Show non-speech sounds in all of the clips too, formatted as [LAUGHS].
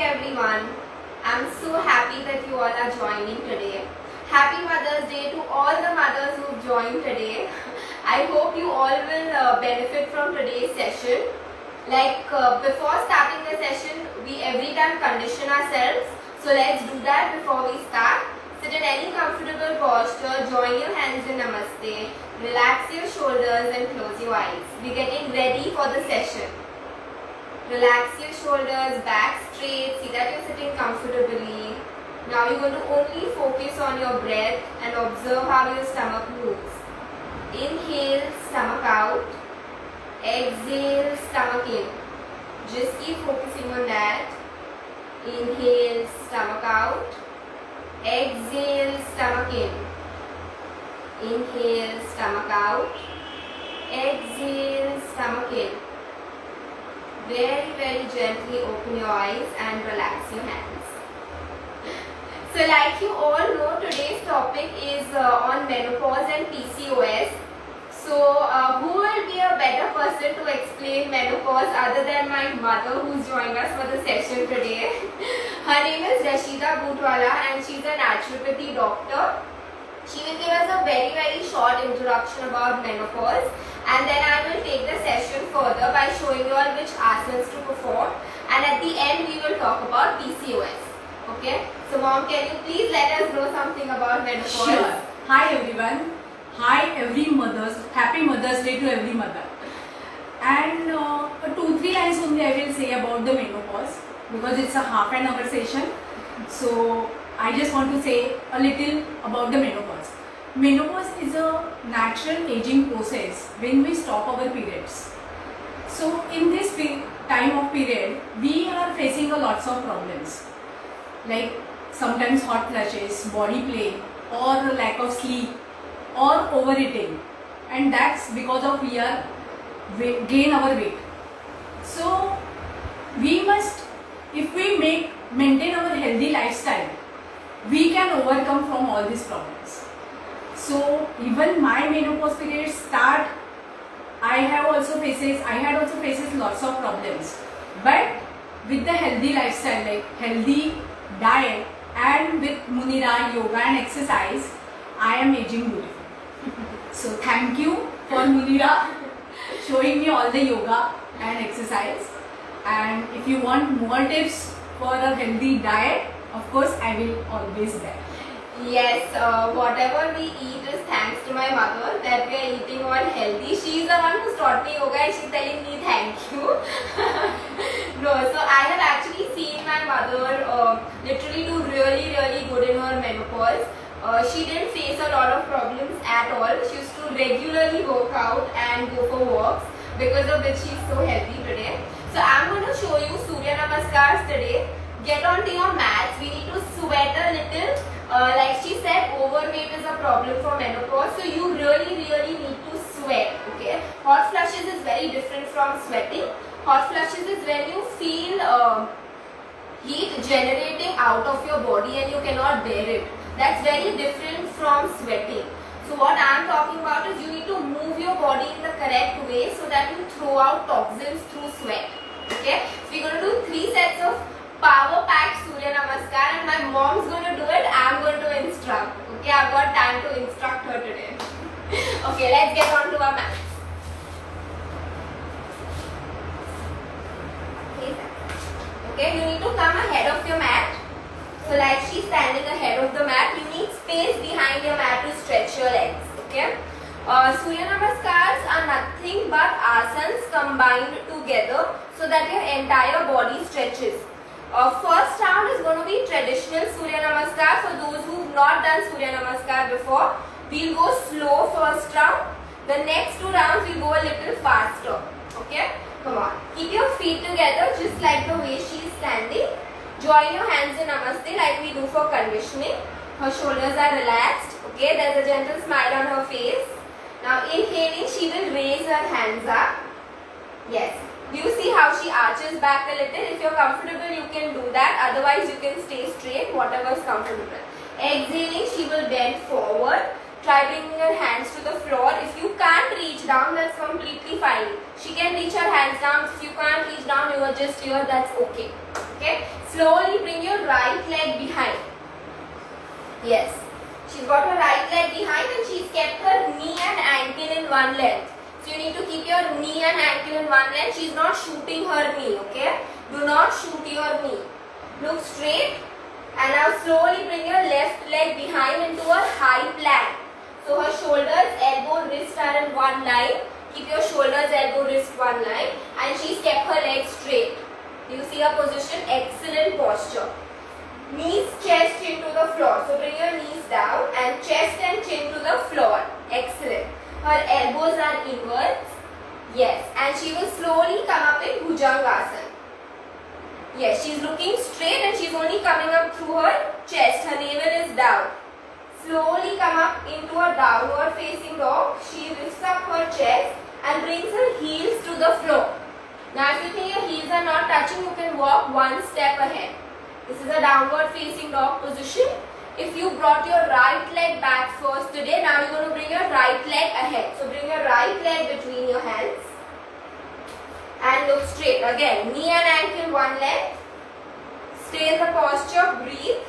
everyone. I'm so happy that you all are joining today. Happy Mother's Day to all the mothers who've joined today. I hope you all will uh, benefit from today's session. Like uh, before starting the session, we every time condition ourselves. So let's do that before we start. Sit in any comfortable posture, join your hands in Namaste, relax your shoulders and close your eyes. We're getting ready for the session. Relax your shoulders, back straight, see that you're sitting comfortably. Now you're going to only focus on your breath and observe how your stomach moves. Inhale, stomach out. Exhale, stomach in. Just keep focusing on that. Inhale, stomach out. Exhale, stomach in. Inhale, stomach out. Exhale, stomach in. Very, very gently open your eyes and relax your hands. So like you all know, today's topic is uh, on menopause and PCOS. So uh, who will be a better person to explain menopause other than my mother who's joining us for the session today. [LAUGHS] Her name is Rashida Bootwala and she's a naturopathy doctor. She will give us a very very short introduction about menopause and then I will take the session further by showing you all which asanas to perform and at the end we will talk about PCOS. Okay. So mom can you please let us know something about menopause? Sure. Hi everyone. Hi every mothers. Happy Mother's Day to every mother. And uh, two three lines only I will say about the menopause because it's a half an hour session. So I just want to say a little about the menopause. Menopause is a natural aging process when we stop our periods. So in this time of period, we are facing a lots of problems like sometimes hot flushes, body pain, or lack of sleep, or overeating, and that's because of we are gain our weight. So we must, if we make maintain our healthy lifestyle, we can overcome from all these problems. So even my menopause period start, I have also faces, I had also faces lots of problems, but with the healthy lifestyle like healthy diet and with Munira yoga and exercise, I am aging beautiful. [LAUGHS] So thank you for Munira [LAUGHS] showing me all the yoga and exercise. And if you want more tips for a healthy diet, of course I will always there. Yes, uh, whatever we eat is thanks to my mother that we are eating all healthy. She is the one who's taught me yoga and she's telling me thank you. [LAUGHS] no, so I have actually seen my mother uh, literally do really, really good in her menopause. Uh, she didn't face a lot of problems at all. She used to regularly work out and go for walks because of which she's so healthy today. So I'm going to show you Surya Namaskars today. Get onto your mats. We need to sweat a little. Uh, like she said, overweight is a problem for menopause. So you really, really need to sweat. Okay. Hot flushes is very different from sweating. Hot flushes is when you feel uh, heat generating out of your body and you cannot bear it. That's very different from sweating. So what I am talking about is you need to move your body in the correct way so that you throw out toxins through sweat. Okay. So we're going to do three sets of power packed Surya Namaskar and my mom's going to do it. I'm going to instruct. Okay. I've got time to instruct her today. [LAUGHS] okay. Let's get on to our mats. Okay. You need to come ahead of your mat. So like she's standing ahead of the mat, you need space behind your mat to stretch your legs. Okay. Uh, Surya Namaskars are nothing but asanas combined together so that your entire body stretches. Uh, first round is going to be traditional Surya Namaskar for those who've not done Surya Namaskar before. We'll go slow first round. The next two rounds we'll go a little faster. Okay. Come on. Keep your feet together just like the way she is standing. Join your hands in Namaste like we do for conditioning. Her shoulders are relaxed. Okay, there's a gentle smile on her face. Now inhaling, she will raise her hands up. Yes. Do you see how she arches back a little? If you're comfortable, you can do that. Otherwise, you can stay straight, whatever is comfortable. Exhaling, she will bend forward. Try bringing her hands to the floor. If you can't reach down, that's completely fine. She can reach her hands down. If you can't reach down, you are just here, that's okay. Okay. Slowly bring your right leg behind. Yes. She's got her right leg behind and she's kept her knee and ankle in one length. So you need to keep your knee and ankle in one length. She's not shooting her knee. Okay. Do not shoot your knee. Look straight and now slowly bring your left leg behind into a high plank. So her shoulders, elbow, wrist are in one line. Keep your shoulders, elbow, wrist one line. And she's kept her legs straight. You see her position? Excellent posture. Knees, chest into the floor. So bring your knees down and chest and chin to the floor. Excellent. Her elbows are inwards. Yes. And she will slowly come up in Bhujangasana. Yes, she's looking straight and she's only coming up through her chest. Her navel is down. Slowly come up into a downward facing dog. She lifts up her chest and brings her heels to the floor. Now if you think your heels are not touching, you can walk one step ahead. This is a downward facing dog position. If you brought your right leg back first today, now you're going to bring your right leg ahead. So bring your right leg between your hands and look straight. Again, knee and ankle one leg. Stay in the posture, breathe.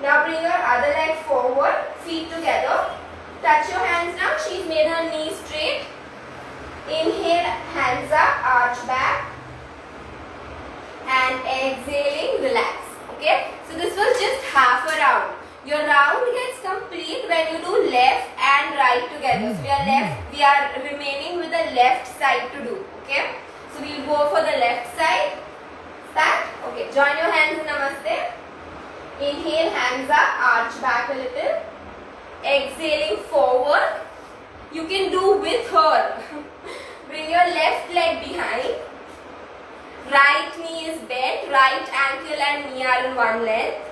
Now bring your other leg forward, feet together. Touch your hands now. She's made her knees straight. Inhale, hands up, arch back. And exhaling, relax. Okay. So this was just half a round. Your round gets complete when you do left and right together. So we are hmm. left, we are remaining with the left side to do. Okay. So we'll go for the left side. Start. Okay. Join your hands in Namaste. Inhale, hands up, arch back a little. Exhaling forward. You can do with her. [LAUGHS] Bring your left leg behind. Right knee is bent, right ankle and knee are in one length.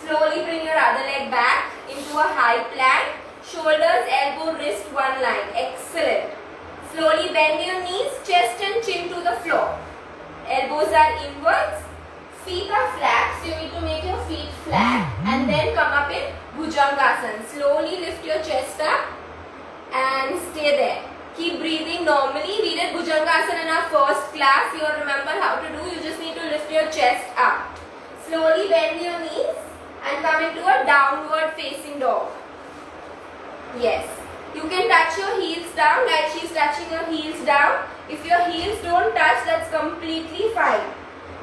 Slowly bring your other leg back into a high plank. Shoulders, elbow, wrist one line. Excellent. Slowly bend your knees, chest and chin to the floor. Elbows are inwards. Feet are flat, so you need to make your feet flat and then come up in Bhujangasana. Slowly lift your chest up and stay there. Keep breathing normally. We did Bhujangasana in our first class. You'll remember how to do. You just need to lift your chest up. Slowly bend your knees and come into a downward facing dog. Yes. You can touch your heels down like she's touching your heels down. If your heels don't touch, that's completely fine.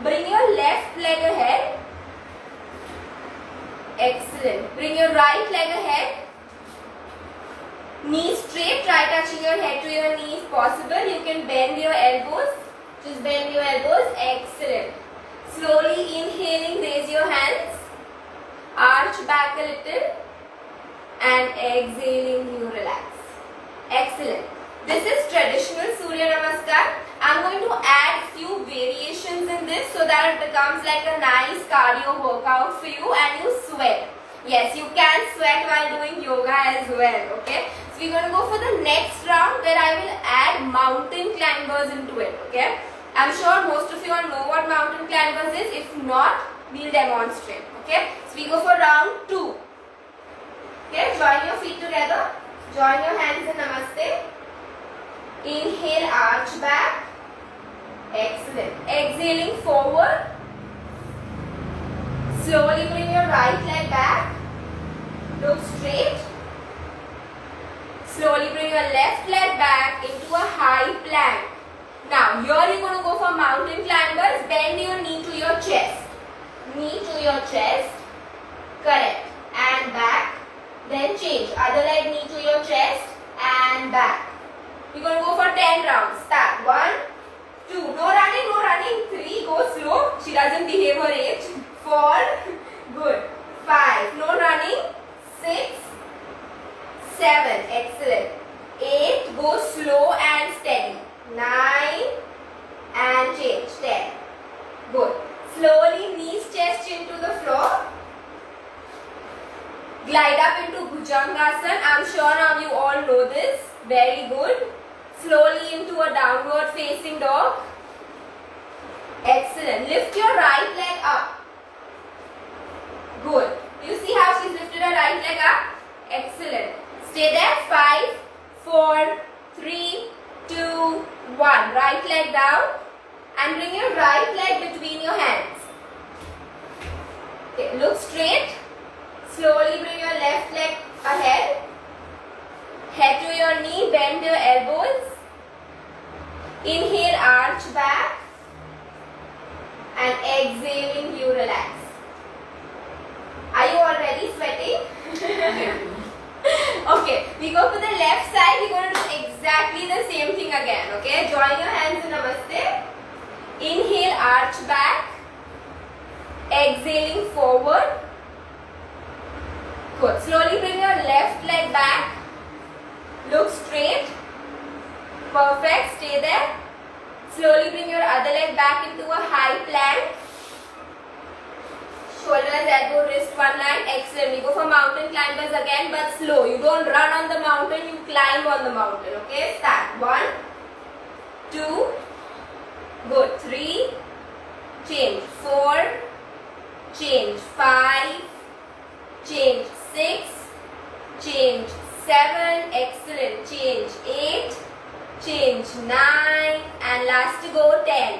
Bring your left leg ahead. Excellent. Bring your right leg ahead. Knees straight. Try touching your head to your knee if possible. You can bend your elbows. Just bend your elbows. Excellent. Slowly inhaling, raise your hands. Arch back a little. And exhaling, you relax. Excellent. This is traditional Surya Namaskar. I'm going to add few variations in this so that it becomes like a nice cardio workout for you and you sweat. Yes, you can sweat while doing yoga as well. Okay. So we're going to go for the next round where I will add mountain climbers into it. Okay. I'm sure most of you all know what mountain climbers is. If not, we'll demonstrate. Okay. So we go for round two. Okay. Join your feet together. Join your hands in Namaste. Inhale, arch back. Excellent. Exhaling forward. Slowly bring your right leg back. Look straight. Slowly bring your left leg back into a high plank. Now, here you're going to go for mountain climbers. Bend your knee to your chest. Knee to your chest. Correct. And back. Then change. Other leg knee to your chest and back. We're going to go for 10 rounds. Start. 1, 2. No running, no running. 3. Go slow. She doesn't behave her age. 4. Good. 5. No running. 6. 7. Excellent. 8. Go slow and steady. 9. And change. 10. Good. Slowly knees, chest into the floor. Glide up into Bhujangasana. I'm sure now you all know this. Very good. Slowly into a downward facing dog. Excellent. Lift your right leg up. Good. You see how she's lifted her right leg up? Excellent. Stay there. Five, four, three, two, one. Right leg down. And bring your right leg between your hands. Okay, look straight. Slowly bring your left leg ahead. Head to your knee, bend your elbows. Inhale, arch back. And exhaling, you relax. Are you already sweating? [LAUGHS] okay, we go to the left side. We're going to do exactly the same thing again. Okay, join your hands in Namaste. Inhale, arch back. Exhaling forward. Good. Slowly bring your left leg back. Look straight. Perfect. Stay there. Slowly bring your other leg back into a high plank. Shoulders, elbow, wrist, one line. Excellent. We go for mountain climbers again, but slow. You don't run on the mountain, you climb on the mountain. Okay? Start. One, two, good. Three, change. Four, change. Five, change. Six, change. Seven, excellent. Change. Eight, change. Nine, and last to go. Ten.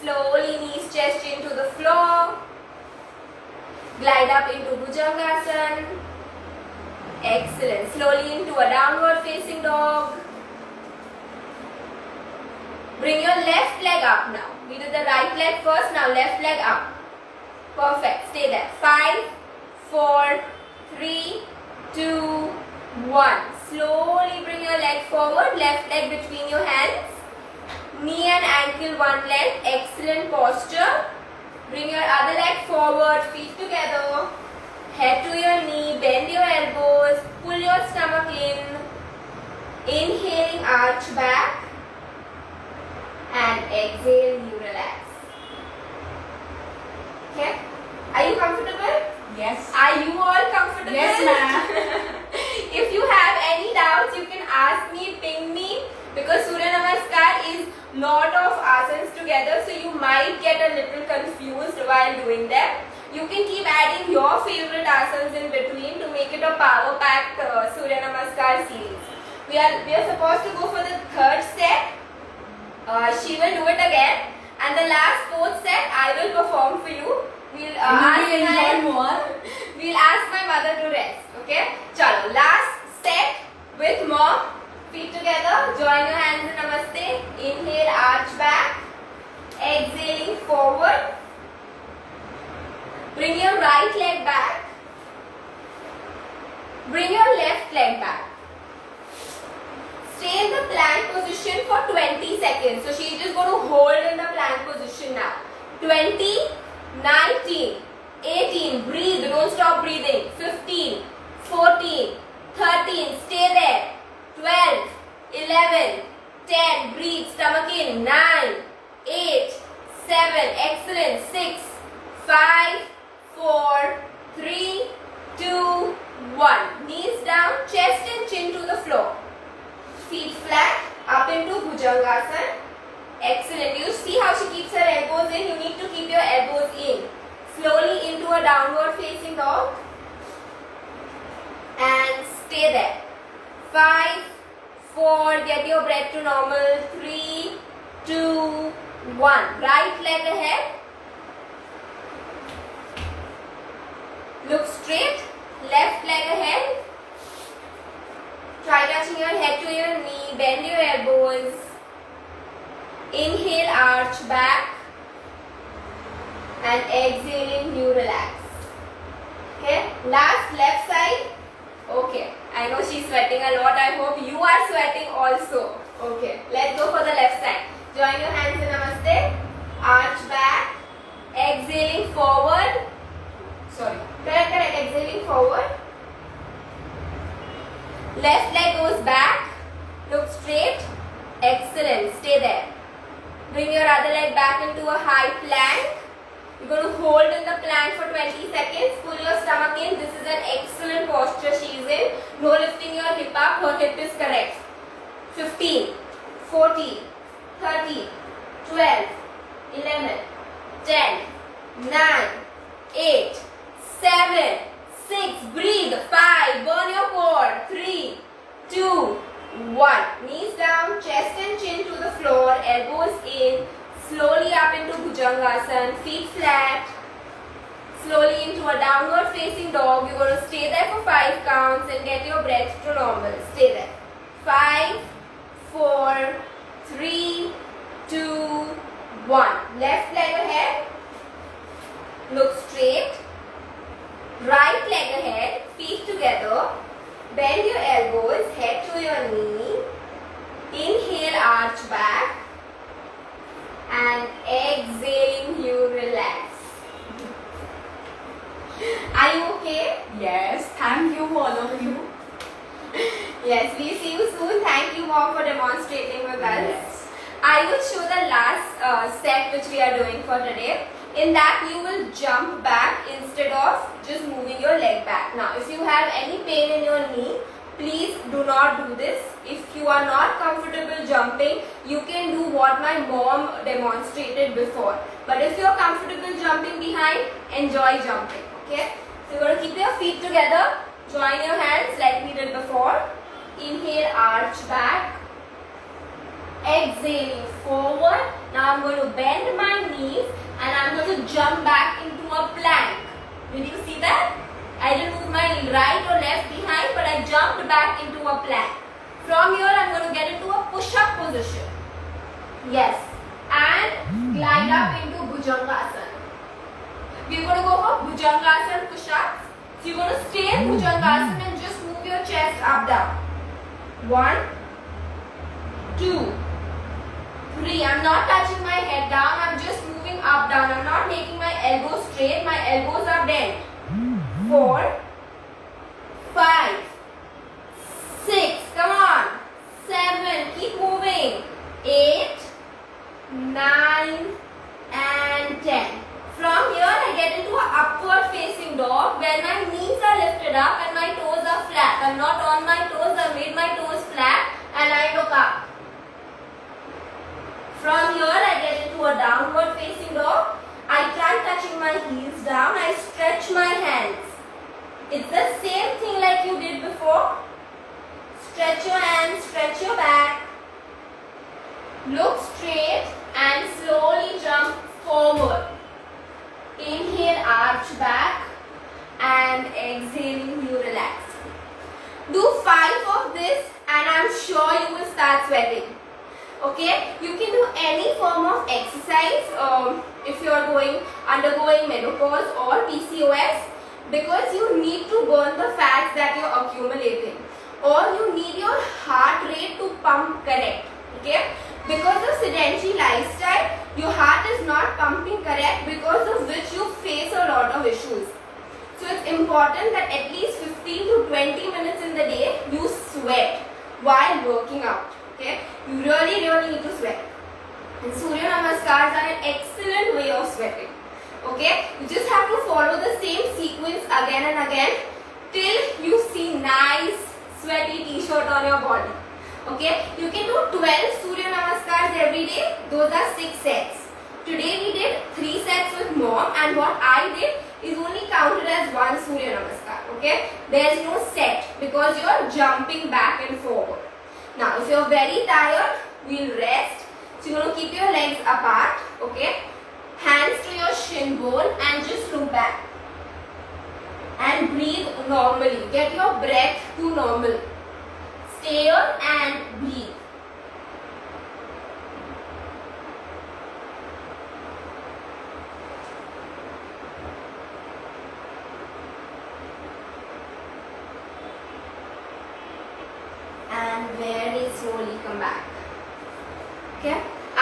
Slowly knees, chest into the floor. Glide up into Bhujangasana. Excellent. Slowly into a downward facing dog. Bring your left leg up now. We did the right leg first, now left leg up. Perfect. Stay there. Five, four, three, two, one. Slowly bring your leg forward, left leg between your hands. Knee and ankle one leg. Excellent posture. Bring your other leg forward, feet together. Head to your knee, bend your elbows, pull your stomach in. Inhaling, arch back. And exhale, you relax. Okay? Are you comfortable? Yes. Are you all comfortable? Yes, ma'am. [LAUGHS] if you have any doubts, you can ask me, ping me. Because Surya Namaskar is lot of asanas together, so you might get a little confused while doing them. You can keep adding your favorite asanas in between to make it a power-packed uh, Surya Namaskar series. We are we are supposed to go for the third set. Uh, she will do it again, and the last fourth set I will perform for you. We'll uh, ask will my- more. [LAUGHS] We'll ask my mother to rest. Okay? Chalo. Last set with mom. Feet together. Join your hands in namaste. Inhale, arch back. Exhaling forward. Bring your right leg back. Bring your left leg back. Stay in the plank position for 20 seconds. So she's just going to hold in the plank position now. 20, 19, 18, breathe, don't stop breathing. 15, 14, 13, stay there. 12, 11, 10, breathe, stomach in. 9, 8, 7, excellent. 6, 5, 4, 3, 2, 1. Knees down, chest and chin to the floor. Feet flat, up into Bhujangasana. Excellent. You see how she keeps her elbows in? You need to keep your elbows in. Slowly into a downward facing dog. And stay there. Five, four, get your breath to normal. Three, two, one. Right leg ahead. Look straight. Left leg ahead. Try touching your head to your knee. Bend your elbows. Inhale, arch back. And exhaling, you relax. Okay. Last left side. Okay. I know she's sweating a lot. I hope you are sweating also. Okay. Let's go for the left side. Join your hands in Namaste. Arch back. Exhaling forward. Sorry. Correct, correct. Exhaling forward. Left leg goes back. Look straight. Excellent. Stay there. Bring your other leg back into a high plank. You're going to hold in the plank for 20 seconds. Pull your stomach in. This is an excellent posture she is in. No lifting your hip up. Her hip is correct. 15, 14, 13, 12, 11, 10, 9, 8, 7, 6. Breathe. 5. Burn your core. 3, 2, 1. Knees down. Chest and chin to the floor. Elbows in. Slowly up into Bhujangasana. Feet flat. slowly into a downward facing dog. You're going to stay there for 5 counts and get your breath to normal. Stay there. 5, 4, 3, 2, 1. Left leg ahead. Look straight. Right leg ahead. Feet together. Bend your elbows. Head to your knee. Inhale, arch back. And exhaling, you relax. Are you okay? Yes, thank you all of you. Yes, we see you soon. Thank you mom for demonstrating with us. Yes. I will show the last uh, set which we are doing for today. In that you will jump back instead of just moving your leg back. Now if you have any pain in your knee, please do not do this. If you are not comfortable jumping, you can do what my mom demonstrated before. But if you are comfortable jumping behind, enjoy jumping. Okay? So you're going to keep your feet together. Join your hands like we did before. Inhale, arch back. Exhaling forward. Now I'm going to bend my knees and I'm going to jump back into a plank. Did you see that? I didn't move my right or left behind but I jumped back into a plank. From here I'm going to get into a push-up position. Yes. And glide up into Bhujangasana. We're going to go for Bhujangasana push-ups. So you're going to stay in Bhujangasana and just move your chest up down. One, two, three. I'm not touching my head down. I'm just moving up down. I'm not making my elbows straight. My elbows are bent. Four, five, six. Come on. Seven. Keep moving. Eight, nine, and ten. From here, I get into an upward facing dog where my knees are lifted up and my toes are flat. I'm not on my toes. I've made my toes flat and I look up. From here, I get into a downward facing dog. I try touching my heels down. I stretch my hands. It's the same thing like you did before. Stretch your hands, stretch your back. Look straight and slowly jump forward. Inhale, arch back and exhaling, you relax. Do five of this and I'm sure you will start sweating. Okay, you can do any form of exercise um, if you are going undergoing menopause or PCOS because you need to burn the fats that you're accumulating or you need your heart rate to pump correct. Okay, because of sedentary lifestyle, your heart is not pumping correct because of which you face a lot of issues. So it's important that at least 15 to 20 minutes in the day you sweat while working out. Okay, you really really need to sweat. And Surya Namaskars are an excellent way of sweating. Okay, you just have to follow the same sequence again and again till you see nice sweaty t-shirt on your body. Okay, you can do 12 Surya Namaskars every day. Those are 6 sets. Today we did 3 sets with mom and what I did is only counted as one Surya Namaskar. Okay, there is no set because you are jumping back and forward. Now, if you're very tired, we'll rest. So, you're going to keep your legs apart, okay? Hands to your shin bone and just look back. And breathe normally. Get your breath to normal. Stay here and breathe. and very slowly.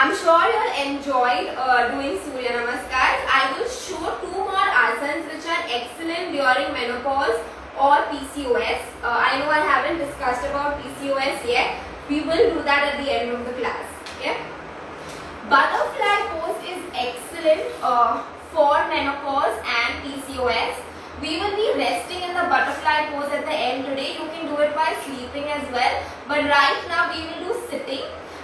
I'm sure you'll enjoy uh, doing Surya Namaskar. I will show two more asanas which are excellent during menopause or PCOS. Uh, I know I haven't discussed about PCOS yet. We will do that at the end of the class. Okay. Butterfly pose is excellent uh, for menopause and PCOS. We will be resting in the butterfly pose at the end today. You can do it by sleeping as well. But right now we will do sitting.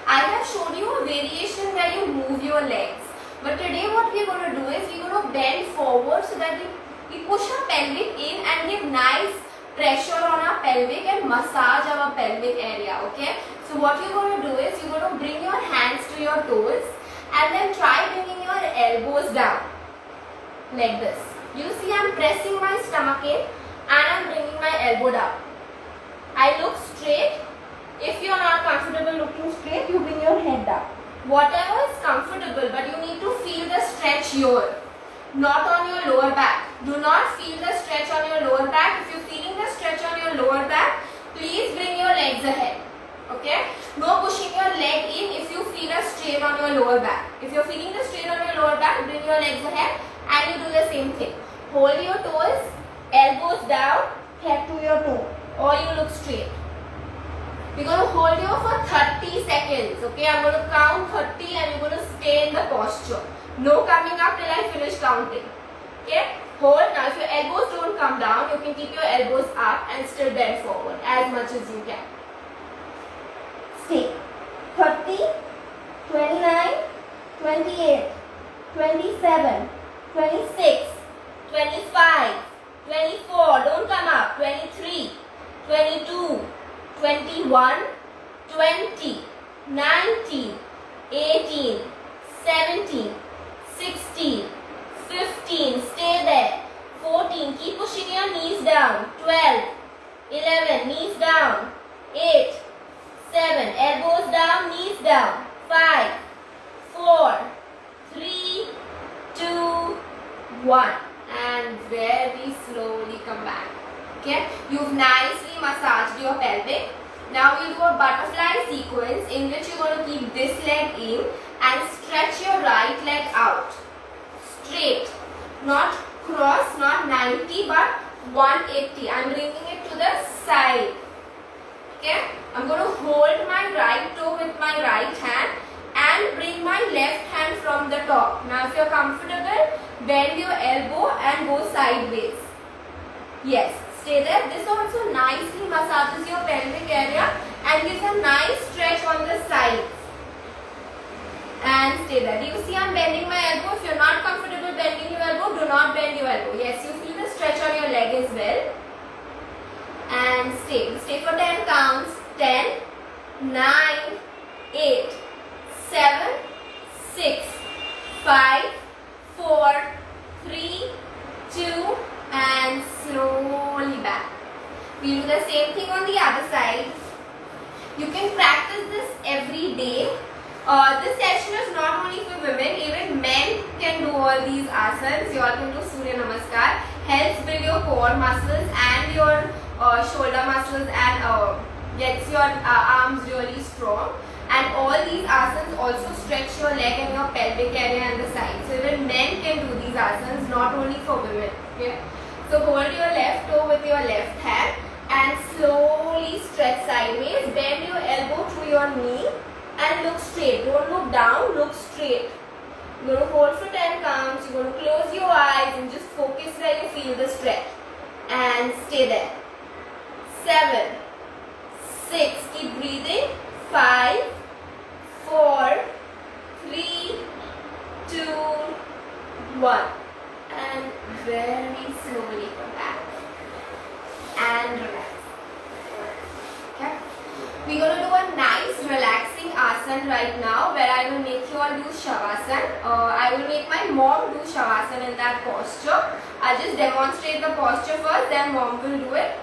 I have shown you a variation where you move your legs. But today what we are going to do is we are going to bend forward so that we, we push our pelvic in and give nice pressure on our pelvic and massage our pelvic area. Okay. So what you're going to do is you're going to bring your hands to your toes and then try bringing your elbows down like this. You see I'm pressing my stomach in and I'm bringing my elbow down. I look straight. If you're not comfortable looking straight, you bring your head down. Whatever is comfortable, but you need to feel the stretch here, not on your lower back. Do not feel the stretch on your lower back. If you're feeling the stretch on your lower back, please bring your legs ahead. Okay? No pushing your leg in if you feel a strain on your lower back. If you're feeling the strain on your lower back, bring your legs ahead and you do the same thing. Hold your toes, elbows down, head to your toe or you look straight. We're going to hold you for 30 seconds. Okay, I'm going to count 30 and you're going to stay in the posture. No coming up till I finish counting. Okay, hold. Now if your elbows don't come down, you can keep your elbows up and still bend forward as much as you can. Stay. 30, 29, 28, 27, 26, 25, 24, don't come up, 23, 22, 21, 20, 19, 18, 17, 16, 15, stay there, 14, keep pushing your knees down, 12, 11, knees down, 8, 7, elbows down, knees down, 5, 4, 3, 2, 1 and very slowly come back. Okay, you've nicely massaged your pelvic. Now we'll do a butterfly sequence in which you're going to keep this leg in and stretch your right leg out. Straight. Not cross, not 90 but 180. I'm bringing it to the side. Okay. I'm going to hold my right toe with my right hand and bring my left hand from the top. Now if you're comfortable, bend your elbow and go sideways. Yes, stay there. This also nicely massages your pelvic area and gives a nice stretch on the sides. And stay there. You see I'm bending my elbow? If you're not comfortable bending your elbow, do not bend your elbow. Yes, you feel the stretch on your leg as well. And stay. Stay for 10 counts. 10, 9, 8, 7, 6, 5, 4, 3, 2, and slowly back. We'll do the same thing on the other side. You can practice this every day. Uh, this session is not only for women, even men can do all these asanas. You all can do Surya Namaskar. Helps build your core muscles and your uh, shoulder muscles and uh, gets your uh, arms really strong. And all these asanas also stretch your leg and your pelvic area and the side. So even men can do these asanas, not only for women. Okay. So hold your left toe with your left hand and slowly stretch sideways. Bend your elbow to your knee and look straight. Don't look down, look straight. You're going to hold for 10 counts. You're going to close your eyes and just focus where you feel the stretch. And stay there. 7, 6, keep breathing. 5, 4, 3, 2, 1. And very slowly come back. And relax. Okay. We're going to do a nice relaxing asana right now where I will make you all do Shavasana. Uh, I will make my mom do Shavasana in that posture. I'll just demonstrate the posture first then mom will do it.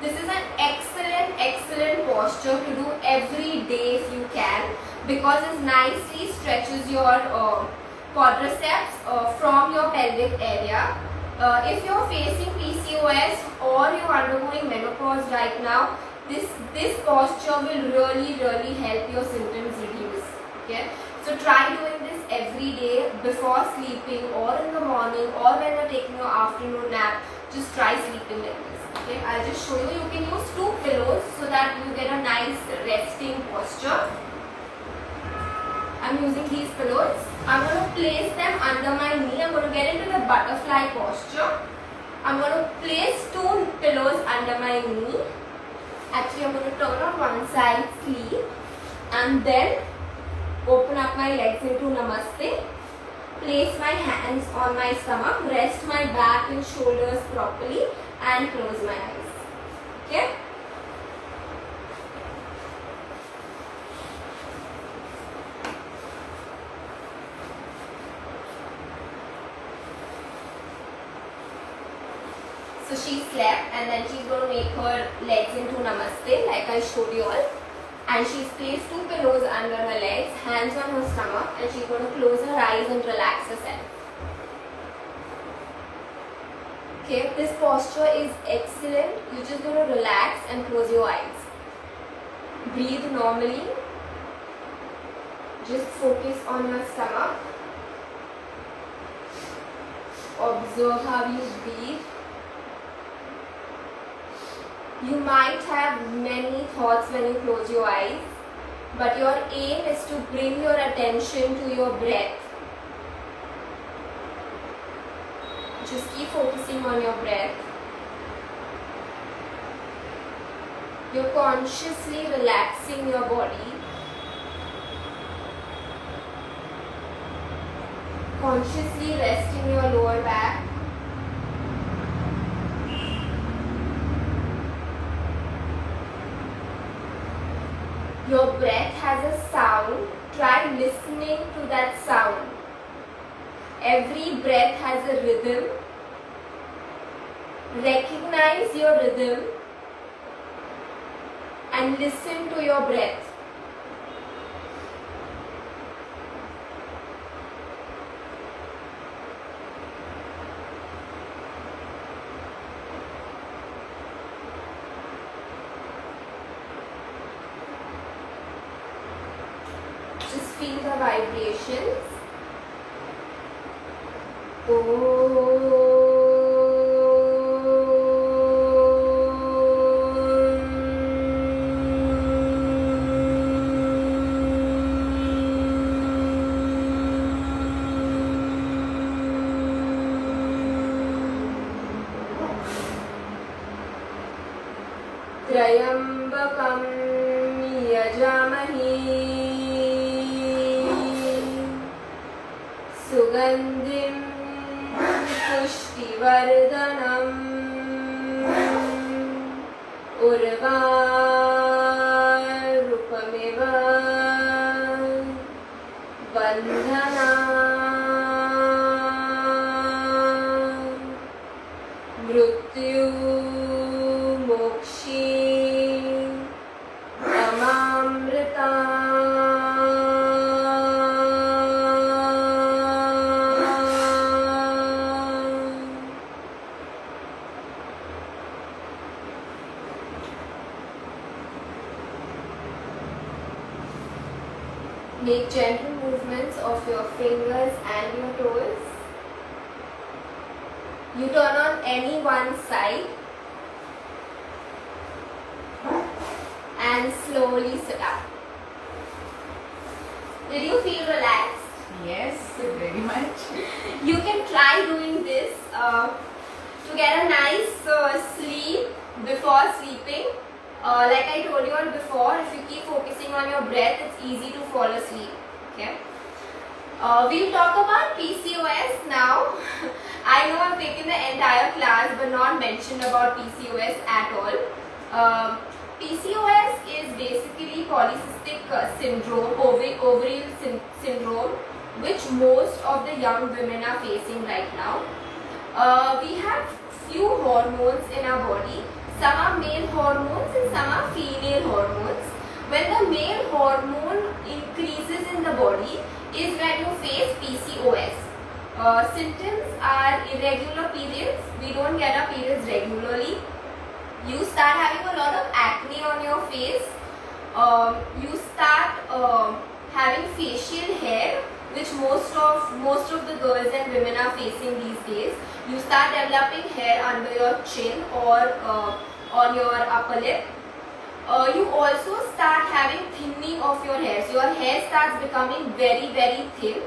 This is an excellent, excellent posture to do every day if you can because it nicely stretches your uh, quadriceps uh, from your pelvic area. Uh, if you're facing PCOS or you're undergoing menopause right now, this this posture will really really help your symptoms reduce. Okay, so try doing this every day before sleeping or in the morning or when you're taking your afternoon nap. Just try sleeping like this. Okay, I'll just show you. You can use two pillows so that you get a nice resting posture. I'm using these pillows. I'm going to place them under my knee. I'm going to get into the butterfly posture. I'm going to place two pillows under my knee. Actually, I'm going to turn on one side sleep and then open up my legs into namaste. Place my hands on my stomach. Rest my back and shoulders properly and close my eyes. Okay? So she slept and then she's going to make her legs into namaste like I showed you all. And she's placed two pillows under her legs, hands on her stomach and she's going to close her eyes and relax herself. Okay, this posture is excellent. You're just going to relax and close your eyes. Breathe normally. Just focus on your stomach. Observe how you breathe. You might have many thoughts when you close your eyes, but your aim is to bring your attention to your breath. Just keep focusing on your breath. You're consciously relaxing your body. Consciously resting your lower back. Your breath has a sound. Try listening to that sound. Every breath has a rhythm. Recognize your rhythm and listen to your breath. Feel the vibrations. त्र्यम्बकं Make gentle movements of your fingers and your toes. You turn on any one side and slowly sit up. Did you feel relaxed? Yes, very much. [LAUGHS] You can try doing this uh, to get a nice uh, sleep before sleeping. Uh, like I told you all before, if you keep focusing on your breath, it's easy to fall asleep. Okay. Uh, we'll talk about PCOS now. [LAUGHS] I know I've taken the entire class but not mentioned about PCOS at all. Uh, PCOS is basically polycystic uh, syndrome, ov- ovarian syn- syndrome, which most of the young women are facing right now. Uh, we have few hormones in our body. Some are male hormones and some are female hormones. When the male hormone increases in the body is when you face PCOS. Uh, symptoms are irregular periods. We don't get our periods regularly. You start having a lot of acne on your face. Um, you start um having facial hair, which most of most of the girls and women are facing these days. You start developing hair under your chin or uh, on your upper lip. Uh, you also start having thinning of your hair. So your hair starts becoming very very thin.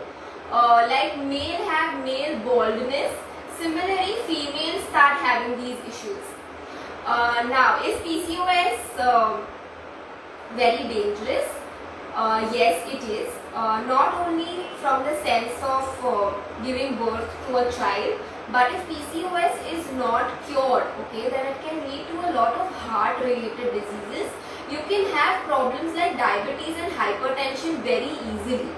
Uh, like male have male baldness. Similarly, females start having these issues. Uh, now, is PCOS um, very dangerous? Uh, yes, it is. Uh, not only from the sense of uh, giving birth to a child, but if PCOS is not cured, okay, then it can lead to a lot of heart-related diseases. You can have problems like diabetes and hypertension very easily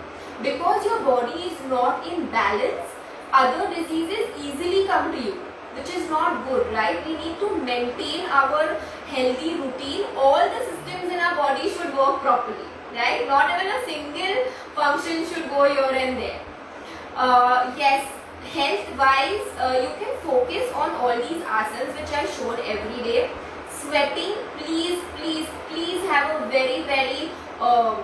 because your body is not in balance. Other diseases easily come to you. which is not good, right? We need to maintain our healthy routine. All the systems in our body should work properly, right? Not even a single function should go here and there. Uh, yes, health wise, uh, you can focus on all these asanas which I showed every day. Sweating, please, please, please have a very, very uh,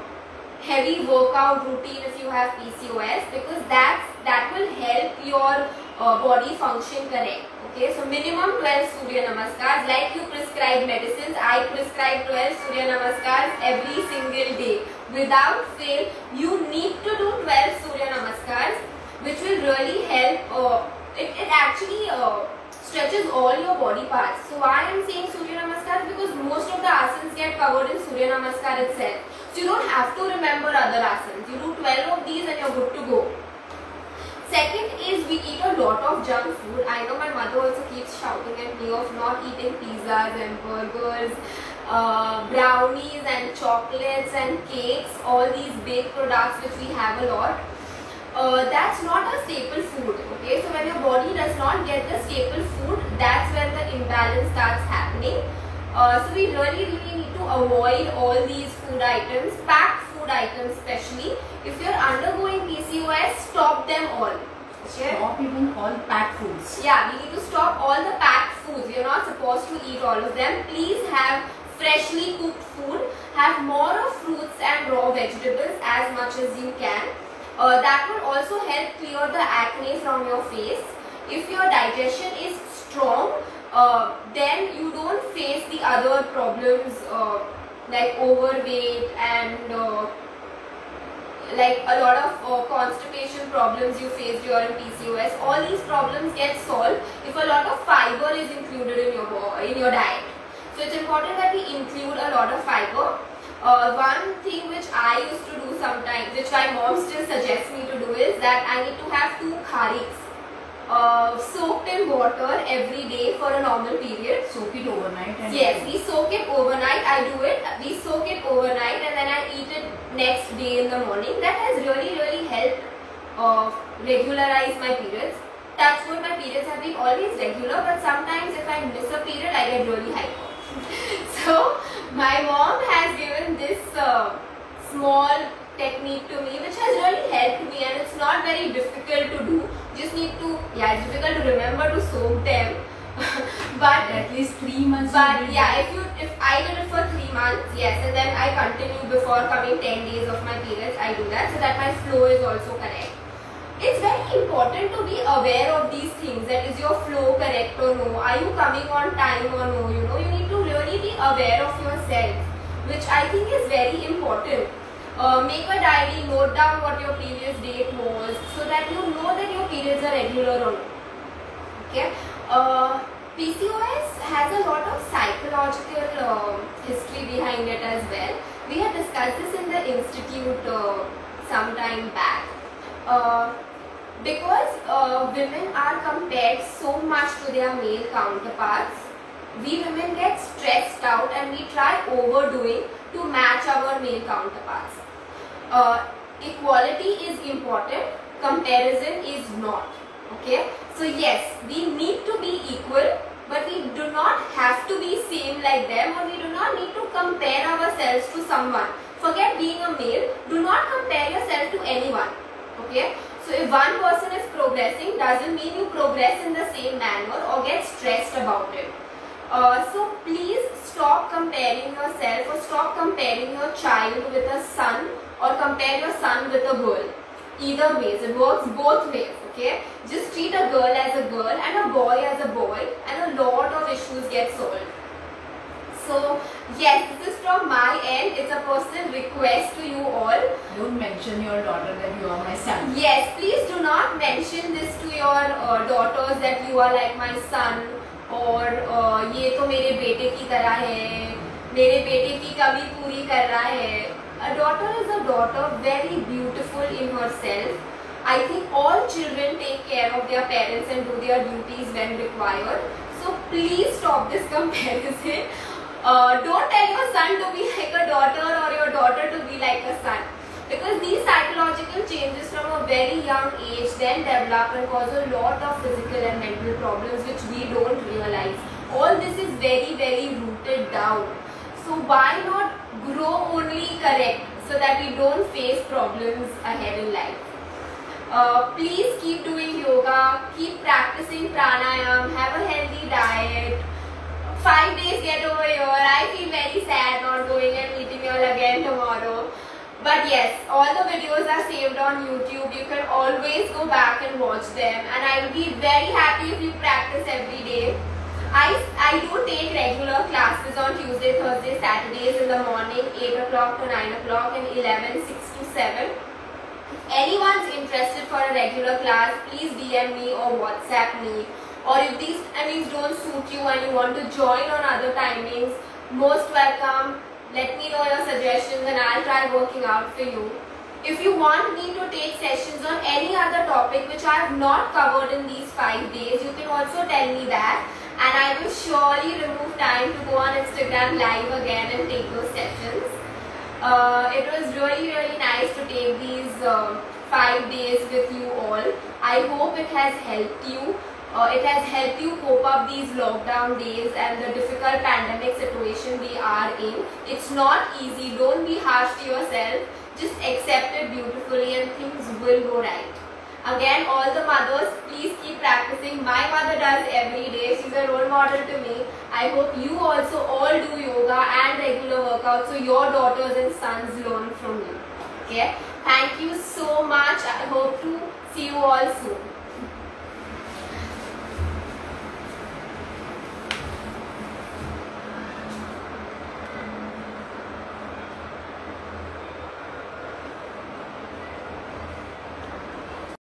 heavy workout routine if you have PCOS because that's that will help your uh, body function correct. Okay, so minimum 12 Surya Namaskars. Like you prescribe medicines, I prescribe 12 Surya Namaskars every single day. Without fail, you need to do 12 Surya Namaskars which will really help. Uh, it, it actually uh, stretches all your body parts. So why I am saying Surya Namaskar because most of the asanas get covered in Surya Namaskar itself. So you don't have to remember other asanas. You do 12 of these and you're good to go. Second is we eat a lot of junk food. I know my mother also keeps shouting at me of not eating pizzas and burgers, uh, brownies and chocolates and cakes, all these baked products which we have a lot. Uh, that's not a staple food okay? So when your body does not get the staple food that's when the imbalance starts happening. Uh, so we really really need to avoid all these food items packed food items especially if you're undergoing PCOS stop them all. Okay? stop even all packed foods. Yeah we need to stop all the packed foods. You're not supposed to eat all of them. Please have freshly cooked food. Have more of fruits and raw vegetables as much as you can. Uh, that will also help clear the acne from your face. If your digestion is strong, uh, then you don't face the other problems uh, like overweight and uh, like a lot of uh, constipation problems you face during PCOS. All these problems get solved if a lot of fiber is included in your in your diet. So it's important that we include a lot of fiber. Uh, one thing which I used to do sometimes, which my mom still suggests me to do is that I need to have two khariks uh, soaked in water every day for a normal period. Soak it overnight? yes, we soak it overnight. I do it. We soak it overnight and then I eat it next day in the morning. That has really, really helped uh, regularize my periods. That's wood, my periods have been always regular, but sometimes if I miss a period, I get really hyper. [LAUGHS] so, my mom has given this uh, small technique to me which has really helped me and it's not very difficult to do. Just need to yeah it's difficult to remember to soak them. [LAUGHS] But at least three months but yeah if you if i did it for three months yes and then i continue before coming 10 days of my periods i do that so that my flow is also correct. It's very important to be aware of these things that is your flow correct or no? Are you coming on time or no? You know you need to really be aware of yourself which i think is very important uh, make a diary note down what your previous date was so that you know that your periods are regular or not. Okay? Uh, PCOS has a lot of psychological uh, history behind it as well. We had discussed this in the institute uh, some time back. Uh, because women are compared so much to their male counterparts, we women get stressed out and we try overdoing to match our male counterparts. Uh, equality is important, comparison is not. Okay, so yes, we need to be equal, but we do not have to be same like them or we do not need to compare ourselves to someone. Forget being a male, do not compare yourself to anyone. Okay, so if one person is progressing doesn't mean you progress in the same manner or get stressed about it. Uh, so please stop comparing yourself or stop comparing your child with a son or compare your son with a girl. Either ways, it works both ways, okay? Just treat a girl as a girl and a boy as a boy and a lot of issues get solved. So yes, this is from my end. It's a personal request to you all. Don't mention your daughter that you are my son. Yes, please do not mention this to your uh, daughters that you are like my son or uh, ये तो मेरे बेटे की तरह है मेरे बेटे की कमी पूरी कर रहा है A daughter very beautiful in herself. I think all children take care of their parents and do their duties when required. So please stop this comparison. [LAUGHS] Uh, don't tell your son to be like a daughter or your daughter to be like a son because these psychological changes from a very young age then develop and cause a lot of physical and mental problems which we don't realize. All this is very, very rooted down. So why not grow only correct so that we don't face problems ahead in life? Uh, please keep doing yoga, keep practicing pranayam, have a healthy diet. Five days get over here. I feel very sad not going and meeting you all again tomorrow. But yes, all the videos are saved on YouTube. You can always go back and watch them. And I will be very happy if you practice every day. I, I do take regular classes on Tuesday, Thursday, Saturdays in the morning, 8 o'clock to 9 o'clock and 11, 6 to 7. If anyone's interested for a regular class, please DM me or WhatsApp me. Or if these timings don't suit you and you want to join on other timings, most welcome. Let me know your suggestions and I'll try working out for you. If you want me to take sessions on any other topic which I have not covered in these 5 days, you can also tell me that and I will surely remove time to go on Instagram live again and take those sessions. Uh, it was really really nice to take these uh, 5 days with you all. I hope it has helped you. Uh, it has helped you cope up these lockdown days and the difficult pandemic situation we are in. It's not easy. Don't be harsh to yourself. Just accept it beautifully and things will go right. Again, all the mothers, please keep practicing. My mother does every day. She's a role model to me. I hope you also all do yoga and regular workouts so your daughters and sons learn from you. Okay. Thank you so much. I hope to see you all soon.